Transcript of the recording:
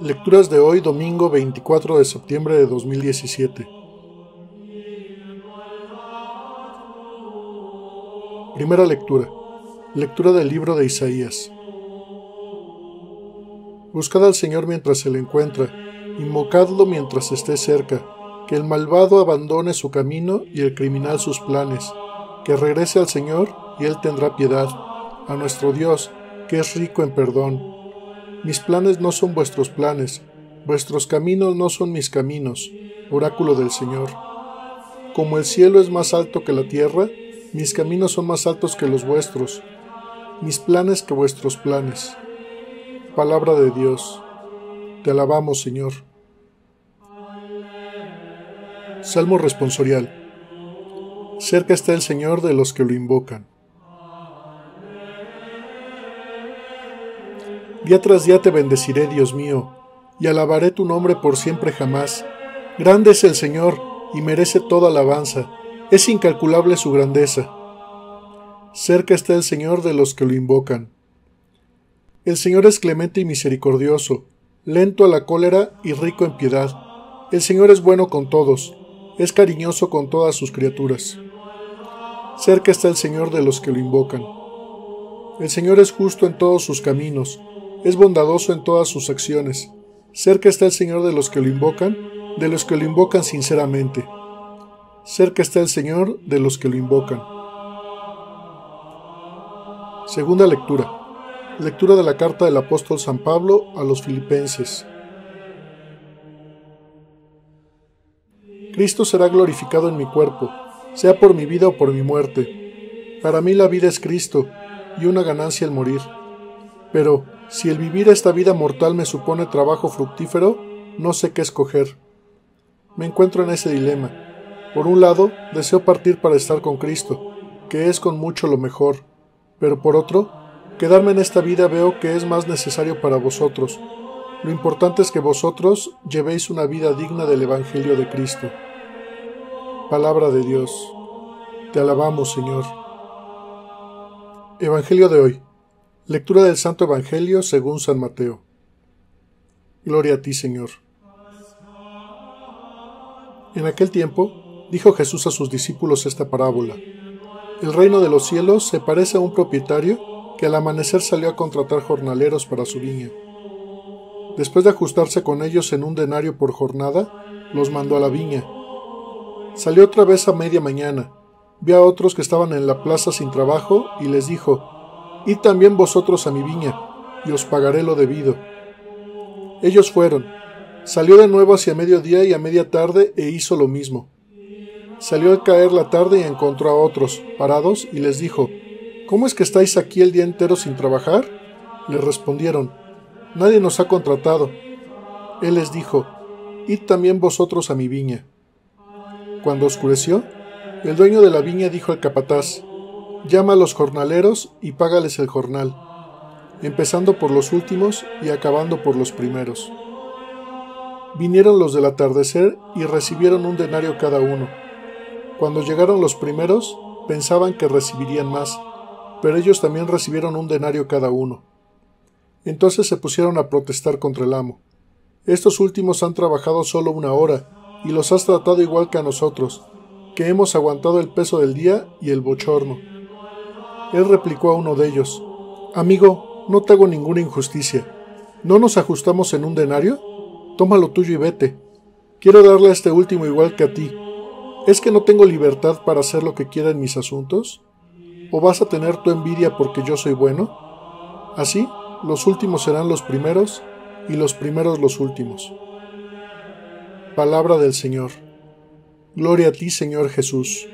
Lecturas de hoy, domingo 24 de septiembre de 2017. Primera lectura. Lectura del libro de Isaías. Buscad al Señor mientras se le encuentra, invocadlo mientras esté cerca, que el malvado abandone su camino y el criminal sus planes, que regrese al Señor y Él tendrá piedad, a nuestro Dios, que es rico en perdón mis planes no son vuestros planes, vuestros caminos no son mis caminos, oráculo del Señor. Como el cielo es más alto que la tierra, mis caminos son más altos que los vuestros, mis planes que vuestros planes. Palabra de Dios. Te alabamos, Señor. Salmo responsorial. Cerca está el Señor de los que lo invocan. Día tras día te bendeciré, Dios mío, y alabaré tu nombre por siempre jamás. Grande es el Señor, y merece toda alabanza. Es incalculable su grandeza. Cerca está el Señor de los que lo invocan. El Señor es clemente y misericordioso, lento a la cólera y rico en piedad. El Señor es bueno con todos, es cariñoso con todas sus criaturas. Cerca está el Señor de los que lo invocan. El Señor es justo en todos sus caminos, es bondadoso en todas sus acciones. Cerca está el Señor de los que lo invocan, de los que lo invocan sinceramente. Cerca está el Señor de los que lo invocan. Segunda lectura. Lectura de la carta del apóstol San Pablo a los filipenses. Cristo será glorificado en mi cuerpo, sea por mi vida o por mi muerte. Para mí la vida es Cristo y una ganancia el morir. Pero, si el vivir esta vida mortal me supone trabajo fructífero, no sé qué escoger. Me encuentro en ese dilema. Por un lado, deseo partir para estar con Cristo, que es con mucho lo mejor, pero por otro, quedarme en esta vida veo que es más necesario para vosotros. Lo importante es que vosotros llevéis una vida digna del Evangelio de Cristo. Palabra de Dios. Te alabamos, Señor. Evangelio de hoy. Lectura del Santo Evangelio según San Mateo. Gloria a ti, Señor. En aquel tiempo dijo Jesús a sus discípulos esta parábola. El reino de los cielos se parece a un propietario que al amanecer salió a contratar jornaleros para su viña. Después de ajustarse con ellos en un denario por jornada, los mandó a la viña. Salió otra vez a media mañana, vio a otros que estaban en la plaza sin trabajo y les dijo, Id también vosotros a mi viña, y os pagaré lo debido. Ellos fueron. Salió de nuevo hacia mediodía y a media tarde e hizo lo mismo. Salió al caer la tarde y encontró a otros, parados, y les dijo, ¿Cómo es que estáis aquí el día entero sin trabajar? Le respondieron, Nadie nos ha contratado. Él les dijo, Id también vosotros a mi viña. Cuando oscureció, el dueño de la viña dijo al capataz, Llama a los jornaleros y págales el jornal, empezando por los últimos y acabando por los primeros. Vinieron los del atardecer y recibieron un denario cada uno. Cuando llegaron los primeros, pensaban que recibirían más, pero ellos también recibieron un denario cada uno. Entonces se pusieron a protestar contra el amo. Estos últimos han trabajado solo una hora, y los has tratado igual que a nosotros, que hemos aguantado el peso del día y el bochorno. Él replicó a uno de ellos, Amigo, no te hago ninguna injusticia. ¿No nos ajustamos en un denario? Toma lo tuyo y vete. Quiero darle a este último igual que a ti. ¿Es que no tengo libertad para hacer lo que quiera en mis asuntos? ¿O vas a tener tu envidia porque yo soy bueno? Así, los últimos serán los primeros y los primeros los últimos. Palabra del Señor. Gloria a ti, Señor Jesús.